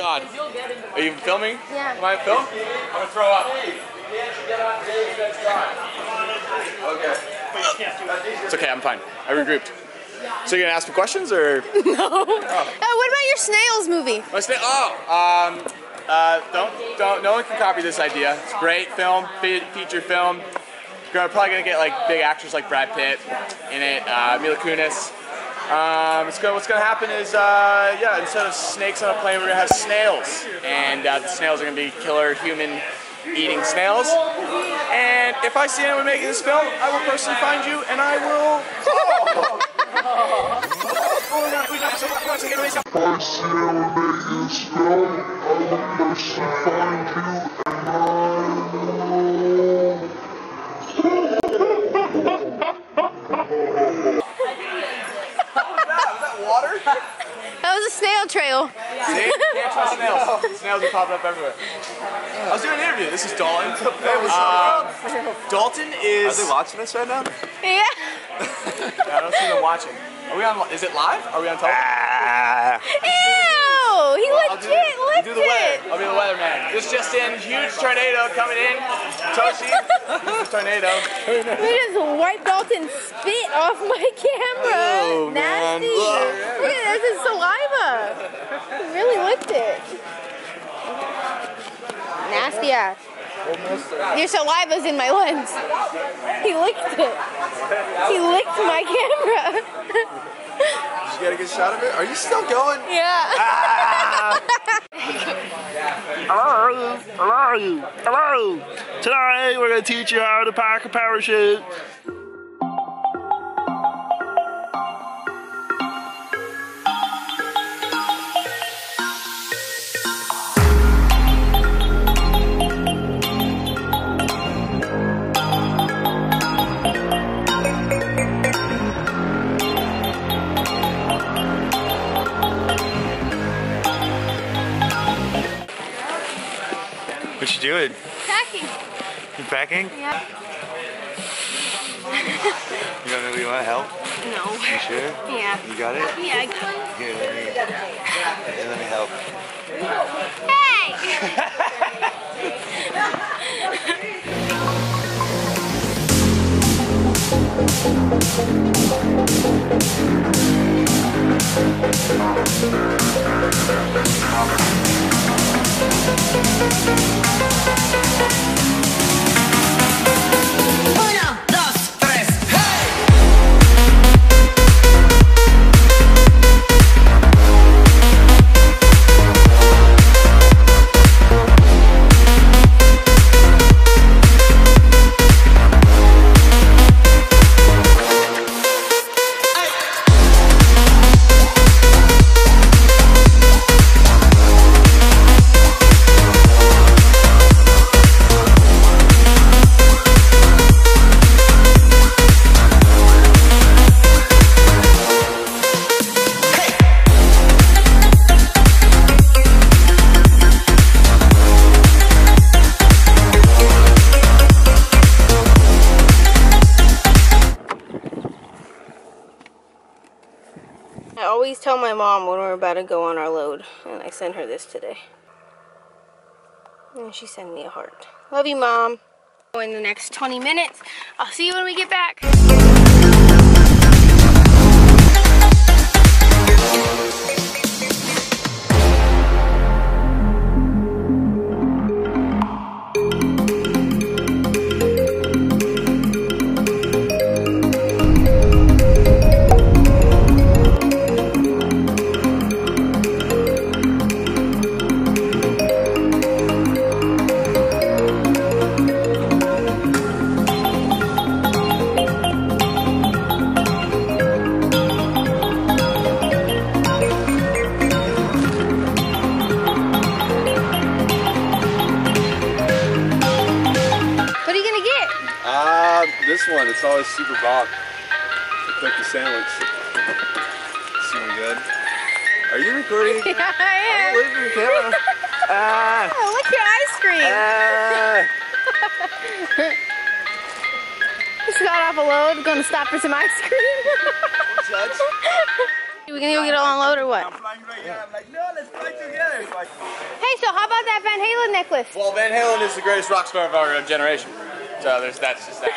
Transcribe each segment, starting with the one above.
God. Are you filming? Yeah. Am I film? I'm gonna throw up. Okay. It's okay, I'm fine. I regrouped. So you're gonna ask me questions or? No. Oh, what about your snails movie? My sta- oh, um, uh, don't, don't, no one can copy this idea. It's great film, fe- feature film. Gonna, probably gonna get like big actors like Brad Pitt in it, uh, Mila Kunis. Um, gonna, what's gonna happen is, uh, yeah, instead of snakes on a plane, we're gonna have snails. And uh, the snails are gonna be killer human eating snails. And if I see anyone making this film, I will personally find you and I will. I see elevating spell, I will mercy find you, and I trail. See? Can't trust snails. Snails are popping up everywhere. I was doing an interview. This is Dalton. Um, Dalton is. Are they watching us right now? Yeah. I don't see them watching. Are we on? Is it live? Are we on television? Ah. Ew! He I'll do, legit you licked do the weather. it. I'll be the weatherman. This just in, huge tornado coming in. Toshi, huge tornado. We just wiped Dalton's spit off my camera. Oh. Nasty. Ugh. Look at this is saliva. He really licked it. Nasty ass. Your saliva's in my lens. He licked it. He licked my camera. Did you get a good shot of it? Are you still going? yeah. Hello, hello, hello. Today we're gonna teach you how to pack a parachute. Packing. You packing? Yeah. You don't really want help? No. You sure? Yeah. You got it? Yeah, I got it. Here, let me, here, let me help. Hey! Uno, we're about to go on our load, and I sent her this today. And she sent me a heart. Love you, mom. In the next 20 minutes, I'll see you when we get back. One. It's always super bomb. To cook the sandwich. Super good. Are you recording? Yeah, I am. Look at your camera. Ah, Oh, look your ice cream. ah. Just got off a load, going to stop for some ice cream. Judge. Are We gonna go get it on load or what? flying right here. I'm like, no, let's fly together. Hey, so how about that Van Halen necklace? Well, Van Halen is the greatest rock star of our generation. So there's that's just that.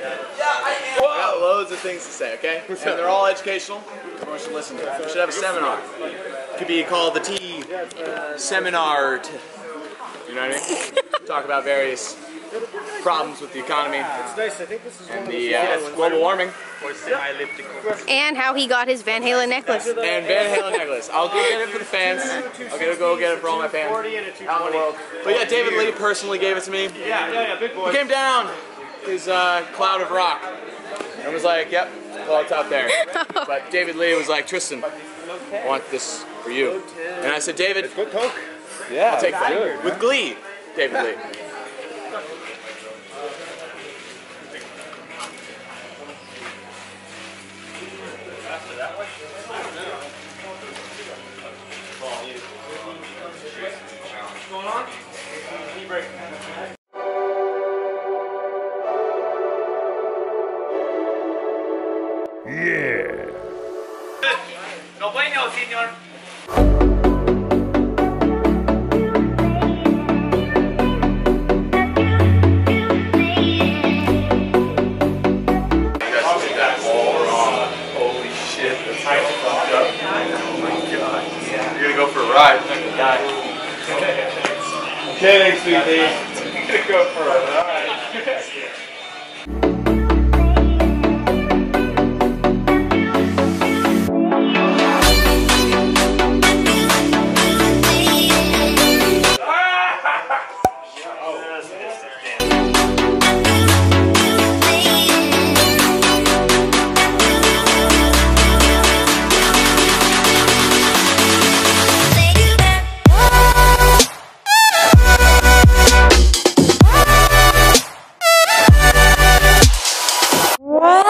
Yeah, I got loads of things to say, okay? And they're all educational. Everyone should listen to it. We should have a seminar. It could be called the T Seminar. You know what I mean? Talk about various problems with the economy and the uh, global warming. And how he got his Van Halen necklace. And Van Halen necklace. I'll go get it for the fans. I'll get go get it for all my fans out in the world. But yeah, David Lee personally gave it to me. Yeah, yeah, yeah, big boy. He came down his uh, cloud of rock and was like, "Yep, well, it's out there." But David Lee was like, "Tristan, I want this for you." And I said, "David, Yeah, I'll take that with glee." David Lee. Kidding, sweetie. Go for a ride. What?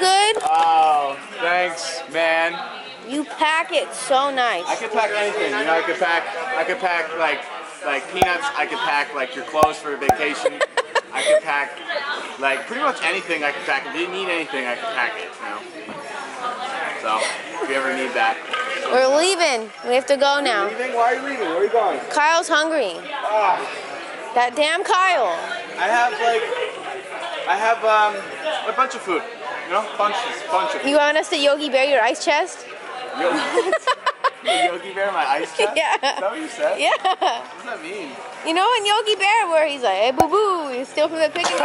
good. Oh, thanks, man. You pack it so nice. I could pack anything. You know, I could pack. I could pack like like peanuts. I could pack like your clothes for a vacation. I could pack like pretty much anything. I could pack. If you didn't need anything, I could pack it. You know. So if you ever need that. We're leaving. We have to go now. You're Leaving? Why are you leaving? Where are you going? Kyle's hungry. Ah. That damn Kyle. I have like I have um a bunch of food. You know, bunches, bunch. You want us to Yogi Bear your ice chest? Yogi, Yogi Bear, my ice chest. Yeah. Is that what you said? Yeah. What does that mean? You know in Yogi Bear where he's like, hey boo boo, you steal from the picnic.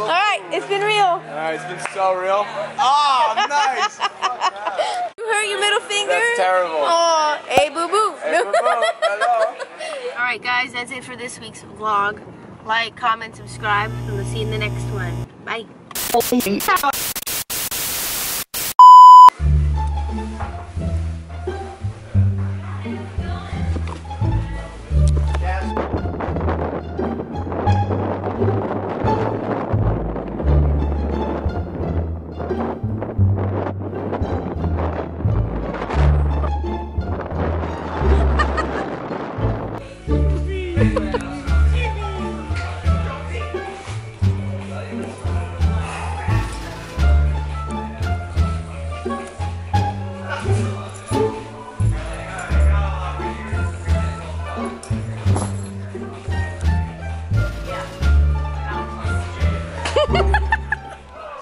All right, it's been real. Alright, it's been so real. Oh, nice. You hurt your middle finger? That's terrible. Oh, hey boo boo. Alright, guys, that's it for this week's vlog. Like, comment, subscribe, and we'll see you in the next one. Bye.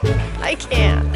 I can't.